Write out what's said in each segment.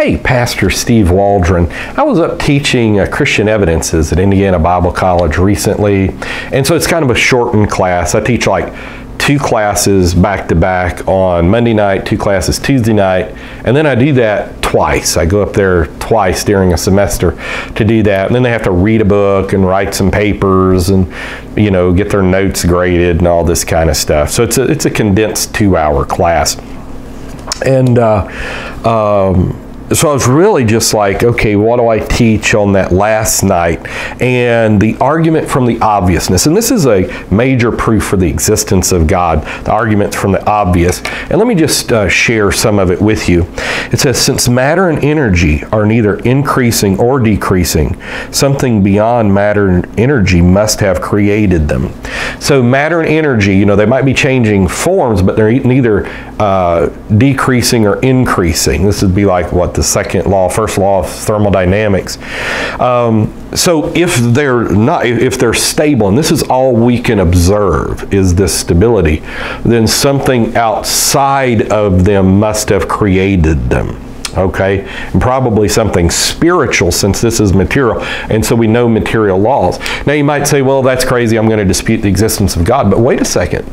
Hey, Pastor Steve Waldron. I was up teaching uh, Christian Evidences at Indiana Bible College recently, and so it's kind of a shortened class. I teach like two classes back to back on Monday night, two classes Tuesday night, and then I do that twice. I go up there twice during a semester to do that, and then they have to read a book and write some papers and you know get their notes graded and all this kind of stuff. So it's a it's a condensed two hour class, and. Uh, um, so I was really just like, okay, what do I teach on that last night? And the argument from the obviousness, and this is a major proof for the existence of God, the arguments from the obvious. And let me just uh, share some of it with you. It says, since matter and energy are neither increasing or decreasing, something beyond matter and energy must have created them. So matter and energy, you know, they might be changing forms, but they're neither uh, decreasing or increasing. This would be like what the second law, first law of thermodynamics. Um, so if they're not, if they're stable, and this is all we can observe is this stability, then something outside of them must have created them okay? And probably something spiritual since this is material and so we know material laws. Now you might say well that's crazy i'm going to dispute the existence of god but wait a second.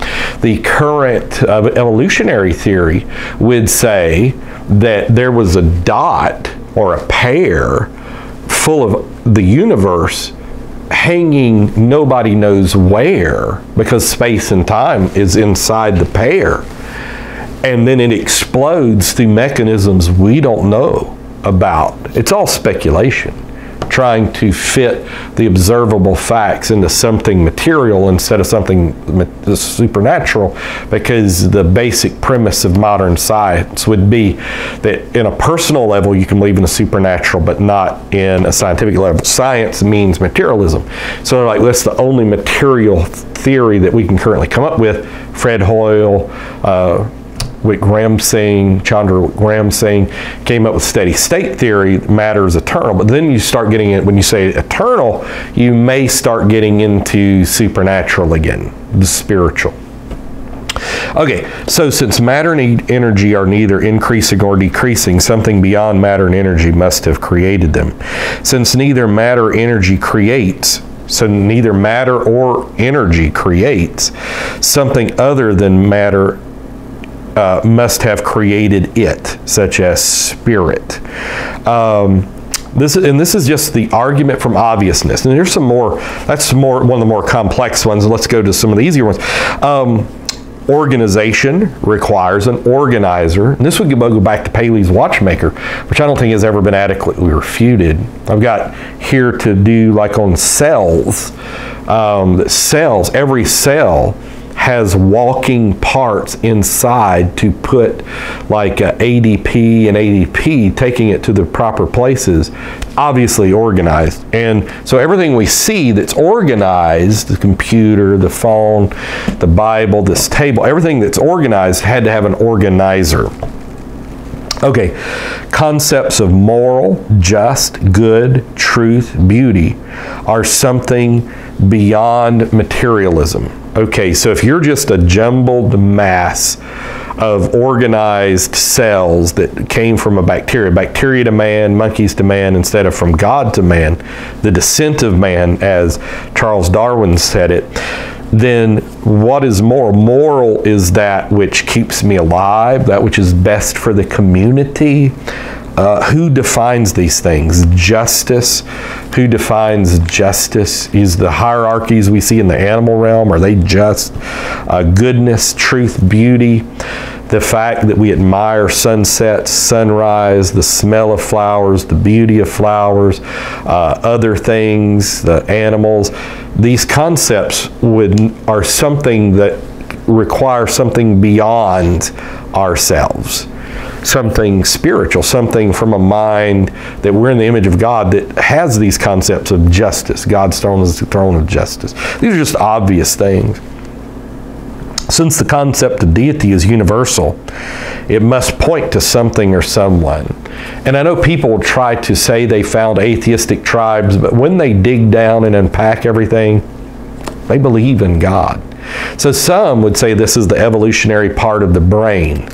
The current uh, evolutionary theory would say that there was a dot or a pair full of the universe hanging nobody knows where because space and time is inside the pair and then it explodes through mechanisms we don't know about. It's all speculation, trying to fit the observable facts into something material instead of something supernatural, because the basic premise of modern science would be that in a personal level you can believe in the supernatural, but not in a scientific level. Science means materialism. So, like, that's the only material theory that we can currently come up with. Fred Hoyle, uh, with Wickramasinghe, Chandra Wickramasinghe, came up with steady state theory, matter is eternal. But then you start getting it, when you say eternal, you may start getting into supernatural again, the spiritual. Okay, so since matter and energy are neither increasing or decreasing, something beyond matter and energy must have created them. Since neither matter or energy creates, so neither matter or energy creates, something other than matter uh, must have created it, such as spirit. Um, this and this is just the argument from obviousness. And there's some more. That's more one of the more complex ones. Let's go to some of the easier ones. Um, organization requires an organizer. And this would go back to Paley's watchmaker, which I don't think has ever been adequately refuted. I've got here to do like on cells. Um, cells, every cell has walking parts inside to put like ATP and ADP, taking it to the proper places, obviously organized. And so everything we see that's organized, the computer, the phone, the Bible, this table, everything that's organized had to have an organizer. Okay, concepts of moral, just, good, truth, beauty are something beyond materialism. Okay, so if you're just a jumbled mass of organized cells that came from a bacteria, bacteria to man, monkeys to man, instead of from God to man, the descent of man, as Charles Darwin said it, then what is moral? Moral is that which keeps me alive, that which is best for the community. Uh, who defines these things? Justice. Who defines justice? Is the hierarchies we see in the animal realm, are they just? Uh, goodness, truth, beauty the fact that we admire sunsets, sunrise, the smell of flowers, the beauty of flowers, uh, other things, the animals. These concepts would are something that require something beyond ourselves something spiritual, something from a mind that we're in the image of God that has these concepts of justice. God's throne is the throne of justice. These are just obvious things. Since the concept of deity is universal, it must point to something or someone. And I know people try to say they found atheistic tribes, but when they dig down and unpack everything, they believe in God. So some would say this is the evolutionary part of the brain,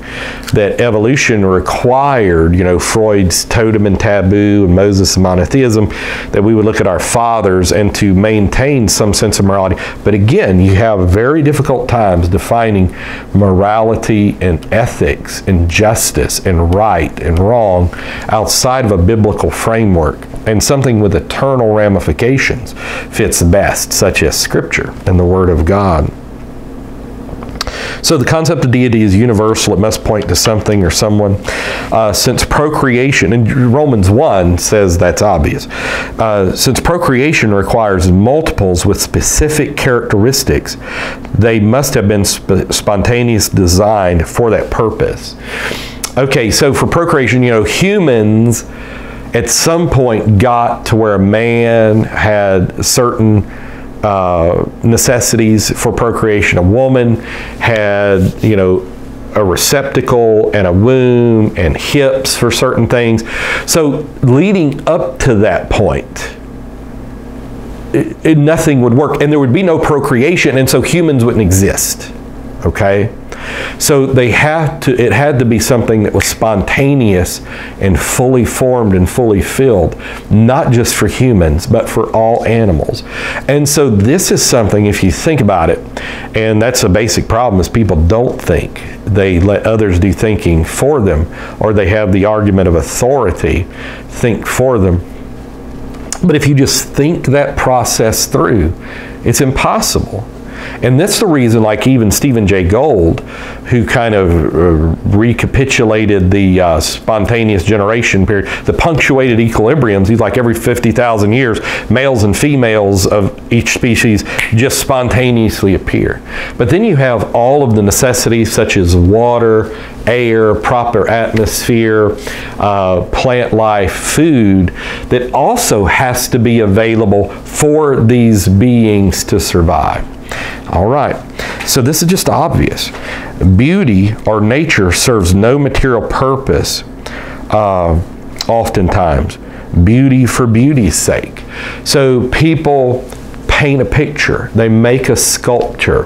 that evolution required, you know, Freud's totem and taboo and Moses and monotheism, that we would look at our fathers and to maintain some sense of morality. But again, you have very difficult times defining morality and ethics and justice and right and wrong outside of a biblical framework. And something with eternal ramifications fits best, such as Scripture and the Word of God. So the concept of deity is universal. It must point to something or someone. Uh, since procreation, and Romans 1 says that's obvious, uh, since procreation requires multiples with specific characteristics, they must have been sp spontaneous designed for that purpose. Okay, so for procreation, you know, humans at some point got to where a man had certain uh, necessities for procreation. A woman had, you know, a receptacle and a womb and hips for certain things. So leading up to that point, it, it, nothing would work and there would be no procreation and so humans wouldn't exist. Okay? So they had to, it had to be something that was spontaneous and fully formed and fully filled, not just for humans, but for all animals. And so this is something, if you think about it, and that's a basic problem is people don't think. They let others do thinking for them, or they have the argument of authority think for them. But if you just think that process through, it's impossible. And that's the reason, like even Stephen Jay Gould, who kind of uh, recapitulated the uh, spontaneous generation period, the punctuated equilibriums, he's like every 50,000 years, males and females of each species just spontaneously appear. But then you have all of the necessities such as water, air, proper atmosphere, uh, plant life, food that also has to be available for these beings to survive. All right, so this is just obvious. Beauty or nature serves no material purpose uh, oftentimes. Beauty for beauty's sake. So people paint a picture, they make a sculpture,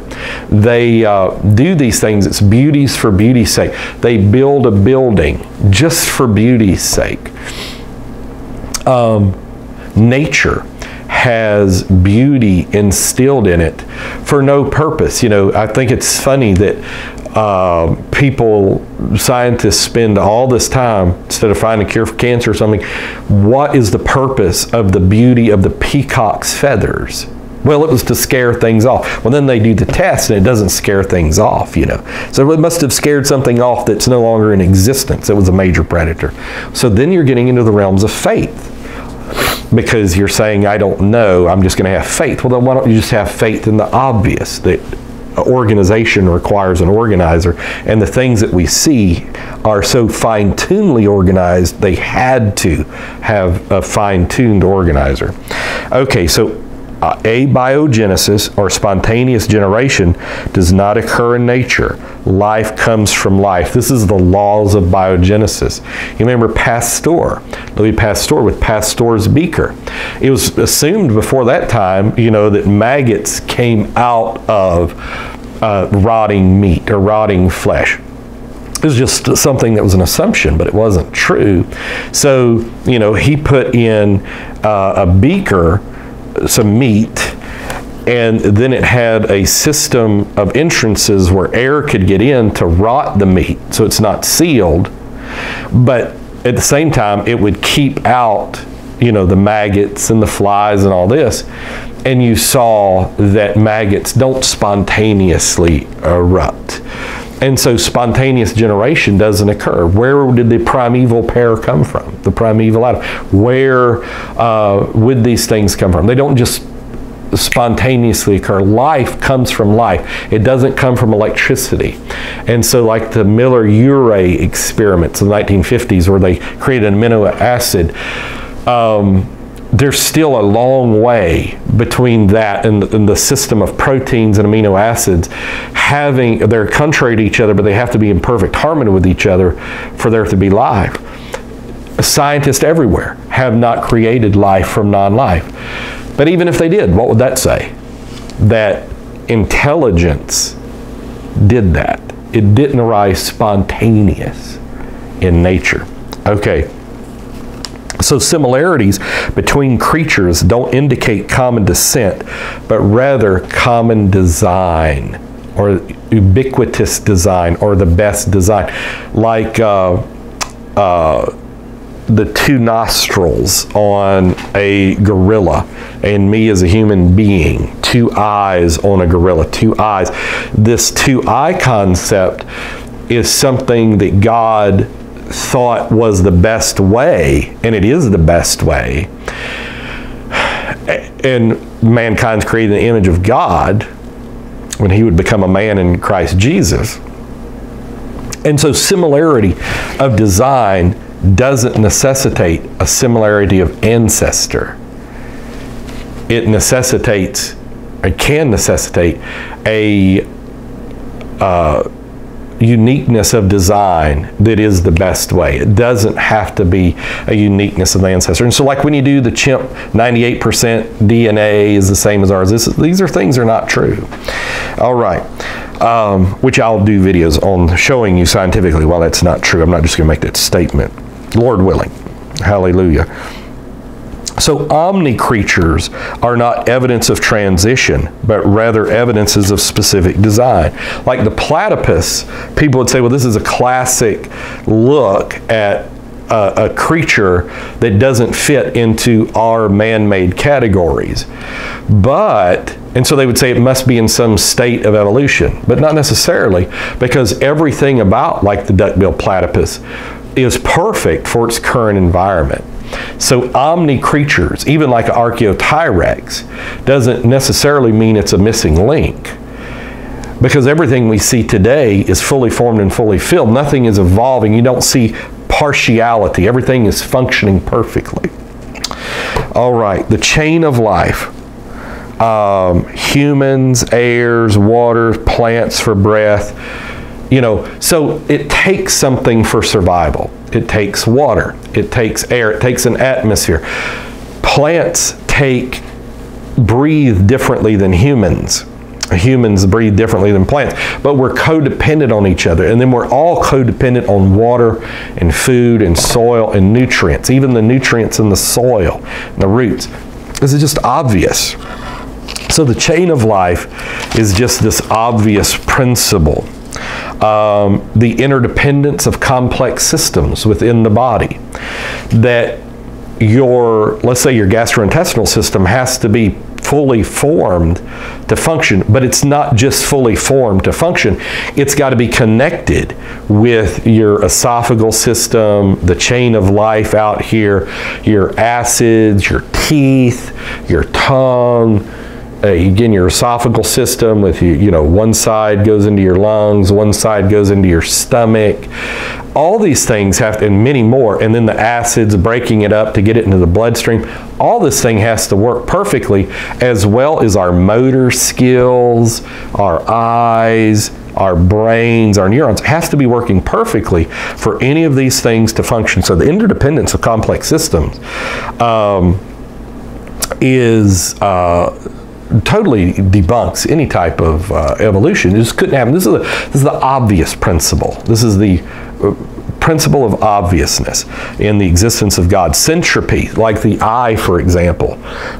they uh, do these things. It's beauties for beauty's sake. They build a building just for beauty's sake. Um, nature has beauty instilled in it for no purpose. You know, I think it's funny that uh, people, scientists spend all this time instead of finding a cure for cancer or something. What is the purpose of the beauty of the peacock's feathers? Well, it was to scare things off. Well, then they do the test and it doesn't scare things off, you know. So it must have scared something off that's no longer in existence. It was a major predator. So then you're getting into the realms of faith because you're saying, I don't know, I'm just going to have faith. Well, then why don't you just have faith in the obvious that organization requires an organizer, and the things that we see are so fine tunedly organized, they had to have a fine tuned organizer. Okay, so uh, abiogenesis or spontaneous generation does not occur in nature. Life comes from life. This is the laws of biogenesis. You remember Pasteur, Louis Pasteur with Pasteur's beaker. It was assumed before that time, you know, that maggots came out of uh, rotting meat or rotting flesh it was just something that was an assumption, but it wasn't true. So, you know, he put in uh, a beaker some meat and then it had a system of entrances where air could get in to rot the meat so it's not sealed. But at the same time it would keep out you know the maggots and the flies and all this. And you saw that maggots don't spontaneously erupt and so spontaneous generation doesn't occur. Where did the primeval pair come from? The primeval Adam. Where uh, would these things come from? They don't just spontaneously occur. Life comes from life. It doesn't come from electricity. And so like the Miller-Urey experiments in the 1950s where they created amino acid, um, there's still a long way between that and, and, the system of proteins and amino acids having they're contrary to each other but they have to be in perfect harmony with each other for there to be life scientists everywhere have not created life from non-life but even if they did what would that say that intelligence did that. It didn't arise spontaneous in nature. Okay. So similarities between creatures don't indicate common descent, but rather common design or ubiquitous design or the best design. Like uh, uh, the two nostrils on a gorilla and me as a human being, two eyes on a gorilla, two eyes. This two eye concept is something that God thought was the best way, and it is the best way. And mankind's created the image of God when he would become a man in Christ Jesus. And so, similarity of design doesn't necessitate a similarity of ancestor. It necessitates, it can necessitate a uh, uniqueness of design that is the best way. It doesn't have to be a uniqueness of the ancestor. And so, like when you do the chimp, 98% DNA is the same as ours. This, these are things are not true. All right. Um, which I'll do videos on showing you scientifically why that's not true. I'm not just going to make that statement. Lord willing. Hallelujah. So, omni creatures are not evidence of transition, but rather evidences of specific design. Like the platypus, people would say, well, this is a classic look at a, a creature that doesn't fit into our man made categories. But, and so they would say it must be in some state of evolution, but not necessarily, because everything about, like the duckbill platypus, is perfect for its current environment. So omni creatures, even like Archaeopteryx, doesn't necessarily mean it's a missing link. Because everything we see today is fully formed and fully filled. Nothing is evolving. You don't see partiality. Everything is functioning perfectly. All right, the chain of life. Um, humans, airs, water, plants for breath. You know, so it takes something for survival. It takes water, it takes air, it takes an atmosphere. Plants take, breathe differently than humans. Humans breathe differently than plants, but we're codependent on each other. And then we're all codependent on water and food and soil and nutrients, even the nutrients in the soil, the roots. This is just obvious. So the chain of life is just this obvious principle um, the interdependence of complex systems within the body. That your, let's say your gastrointestinal system has to be fully formed to function, but it's not just fully formed to function. It's got to be connected with your esophageal system, the chain of life out here, your acids, your teeth, your tongue, uh, again your esophageal system with you you know one side goes into your lungs one side goes into your stomach. All these things have to, and many more and then the acids breaking it up to get it into the bloodstream. All this thing has to work perfectly as well as our motor skills our eyes our brains, our neurons, has to be working perfectly for any of these things to function. So the interdependence of complex systems um, is uh, totally debunks any type of uh, evolution. It just couldn't happen. This is, a, this is the obvious principle. This is the uh, principle of obviousness in the existence of God. Centropy, like the eye, for example,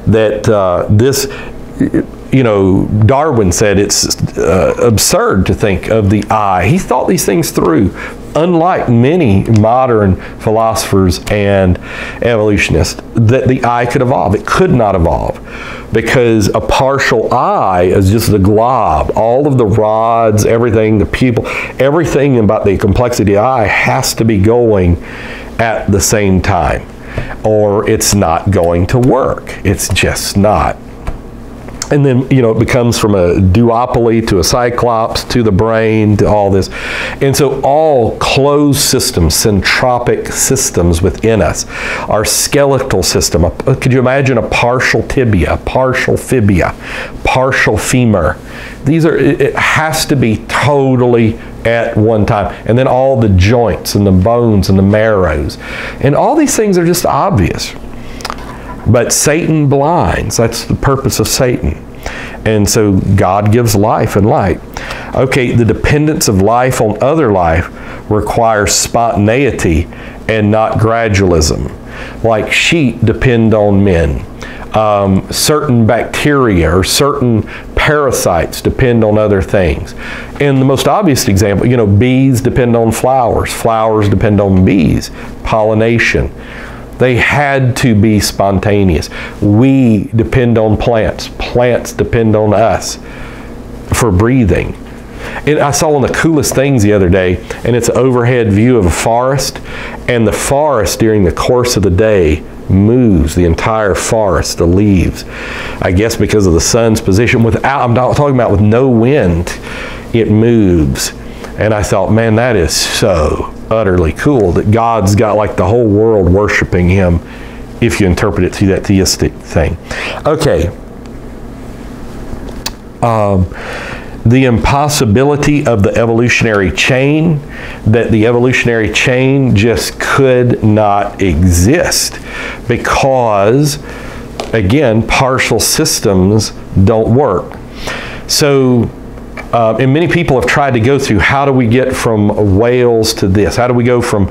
that uh, this you know, Darwin said it's uh, absurd to think of the eye. He thought these things through, unlike many modern philosophers and evolutionists, that the eye could evolve. It could not evolve because a partial eye is just the glob. All of the rods, everything, the people, everything about the complexity of the eye has to be going at the same time or it's not going to work. It's just not and then you know it becomes from a duopoly to a cyclops to the brain to all this. And so all closed systems centropic systems within us our skeletal system uh, could you imagine a partial tibia partial fibia partial femur? These are it has to be totally at one time. And then all the joints and the bones and the marrows. And all these things are just obvious but Satan blinds. That's the purpose of Satan. And so God gives life and light. Okay, the dependence of life on other life requires spontaneity and not gradualism. Like sheep depend on men. Um, certain bacteria or certain parasites depend on other things. And the most obvious example, you know, bees depend on flowers, flowers depend on bees, pollination. They had to be spontaneous. We depend on plants, plants depend on us for breathing. And I saw one of the coolest things the other day, and it's an overhead view of a forest, and the forest during the course of the day moves the entire forest, the leaves. I guess because of the sun's position, without, I'm not talking about with no wind, it moves. And I thought, man, that is so utterly cool that God's got like the whole world worshiping Him if you interpret it through that theistic thing. Okay. Um, the impossibility of the evolutionary chain, that the evolutionary chain just could not exist because, again, partial systems don't work. So uh, and many people have tried to go through how do we get from whales to this? How do we go from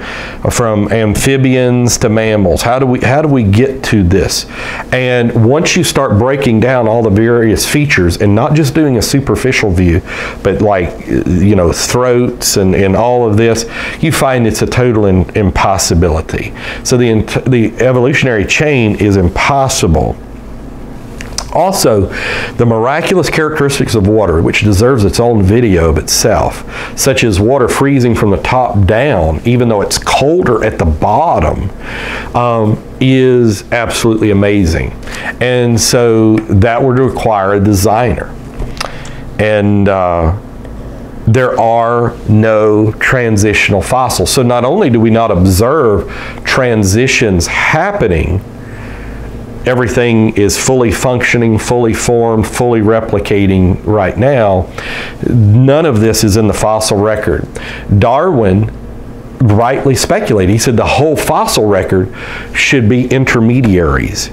from amphibians to mammals? How do we how do we get to this? And once you start breaking down all the various features and not just doing a superficial view, but like you know throats and, and all of this, you find it's a total in, impossibility. So the the evolutionary chain is impossible also, the miraculous characteristics of water, which deserves its own video of itself, such as water freezing from the top down, even though it's colder at the bottom, um, is absolutely amazing. And so that would require a designer. And uh, there are no transitional fossils. So not only do we not observe transitions happening, everything is fully functioning, fully formed, fully replicating right now. None of this is in the fossil record. Darwin rightly speculated. He said the whole fossil record should be intermediaries.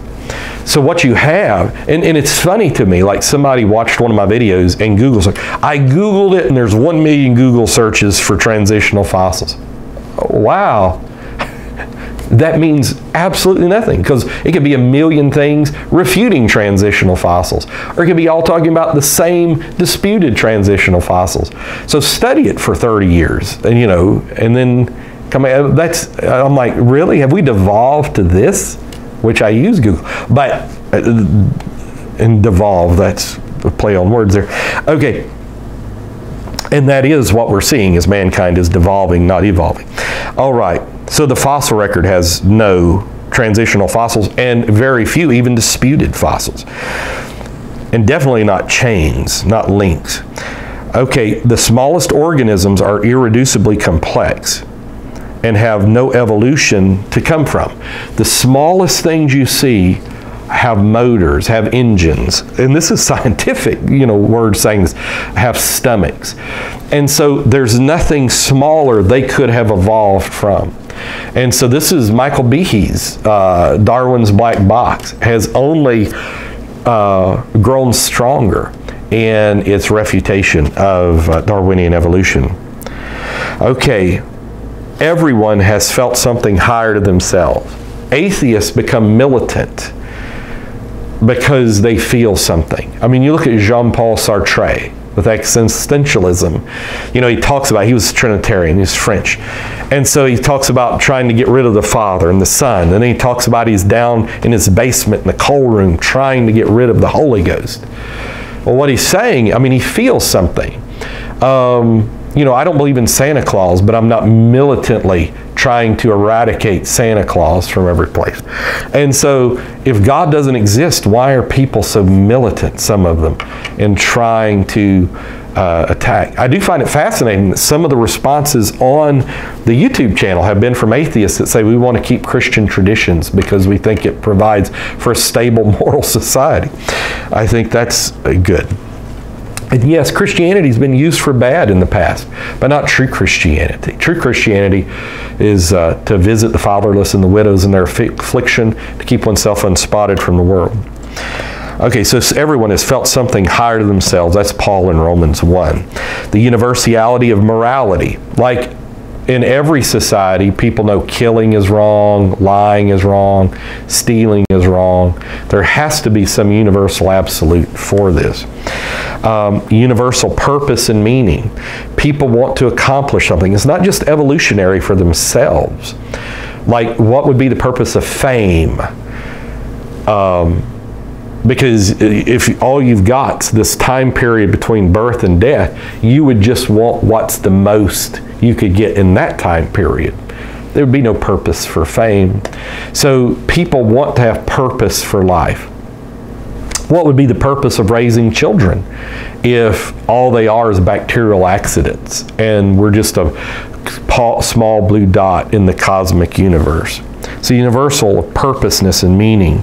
So what you have, and, and it's funny to me, like somebody watched one of my videos and Google's like, I Googled it and there's one million Google searches for transitional fossils. Wow that means absolutely nothing because it could be a million things refuting transitional fossils or it could be all talking about the same disputed transitional fossils. So study it for 30 years and you know and then come that's i'm like really? Have we devolved to this? Which i use google but uh, and devolve that's a play on words there. Okay and that is what we're seeing as mankind is devolving not evolving all right so the fossil record has no transitional fossils and very few even disputed fossils. And definitely not chains, not links. Okay, the smallest organisms are irreducibly complex and have no evolution to come from. The smallest things you see have motors, have engines, and this is scientific, you know, word saying this, have stomachs. And so there's nothing smaller they could have evolved from. And so this is Michael Behe's uh, Darwin's Black Box has only uh, grown stronger in its refutation of uh, Darwinian evolution. Okay, everyone has felt something higher to themselves. Atheists become militant because they feel something. I mean, you look at Jean-Paul Sartre with existentialism. You know, he talks about, he was Trinitarian, he's French. And so he talks about trying to get rid of the Father and the Son. And then he talks about he's down in his basement in the coal room trying to get rid of the Holy Ghost. Well, what he's saying, I mean, he feels something. Um, you know, I don't believe in Santa Claus, but I'm not militantly trying to eradicate Santa Claus from every place. And so, if God doesn't exist, why are people so militant, some of them, in trying to uh, attack? I do find it fascinating that some of the responses on the YouTube channel have been from atheists that say we want to keep Christian traditions because we think it provides for a stable moral society. I think that's good. And yes, Christianity has been used for bad in the past, but not true Christianity. True Christianity is uh, to visit the fatherless and the widows in their affliction, to keep oneself unspotted from the world. Okay, so everyone has felt something higher to themselves. That's Paul in Romans 1. The universality of morality. Like in every society, people know killing is wrong, lying is wrong, stealing is wrong. There has to be some universal absolute for this. Um, universal purpose and meaning. People want to accomplish something. It's not just evolutionary for themselves. Like, what would be the purpose of fame? Um, because if all you've got this time period between birth and death, you would just want what's the most you could get in that time period. There would be no purpose for fame. So people want to have purpose for life. What would be the purpose of raising children if all they are is bacterial accidents and we're just a small blue dot in the cosmic universe? So universal purposeness and meaning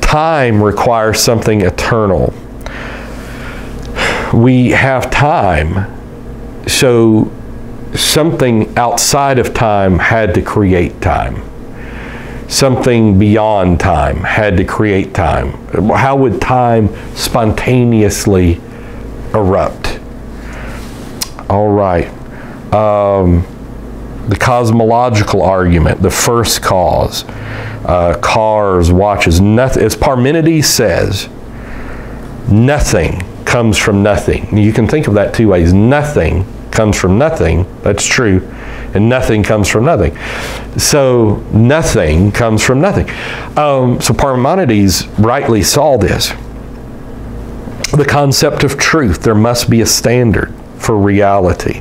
time requires something eternal. We have time, so something outside of time had to create time. Something beyond time had to create time. How would time spontaneously erupt? All right. Um, the cosmological argument, the first cause uh, cars, watches, nothing. As Parmenides says, nothing comes from nothing. You can think of that two ways. Nothing comes from nothing. That's true. And nothing comes from nothing. So nothing comes from nothing. Um, so Parmenides rightly saw this. The concept of truth, there must be a standard for reality.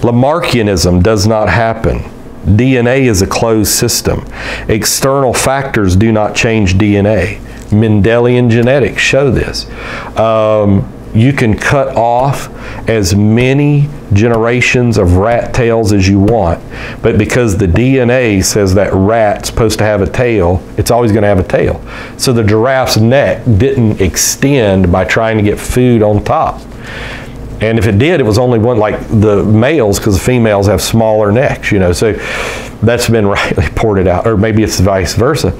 Lamarckianism does not happen DNA is a closed system. External factors do not change DNA. Mendelian genetics show this. Um, you can cut off as many generations of rat tails as you want, but because the DNA says that rat's supposed to have a tail, it's always going to have a tail. So the giraffe's neck didn't extend by trying to get food on top. And if it did, it was only one, like the males, because the females have smaller necks, you know. So that's been rightly ported out, or maybe it's vice versa.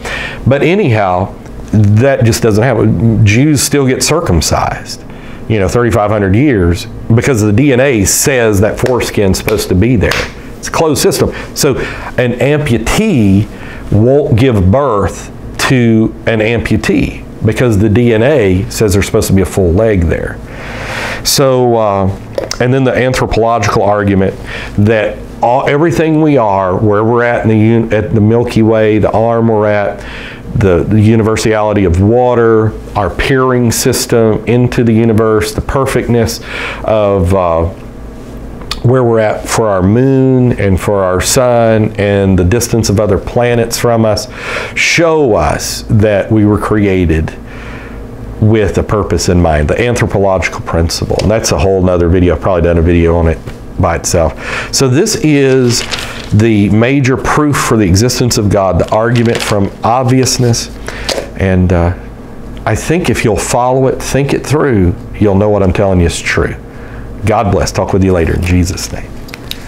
But anyhow, that just doesn't happen. Jews still get circumcised, you know, 3,500 years because the DNA says that foreskin's supposed to be there. It's a closed system. So an amputee won't give birth to an amputee because the DNA says there's supposed to be a full leg there. So, uh, and then the anthropological argument that all, everything we are, where we're at in the, at the Milky Way, the arm we're at, the, the universality of water, our peering system into the universe, the perfectness of uh, where we're at for our moon and for our sun and the distance of other planets from us show us that we were created with a purpose in mind, the anthropological principle. And that's a whole nother video. I've probably done a video on it by itself. So this is the major proof for the existence of God, the argument from obviousness. And uh, I think if you'll follow it, think it through, you'll know what I'm telling you is true. God bless. Talk with you later in Jesus' name.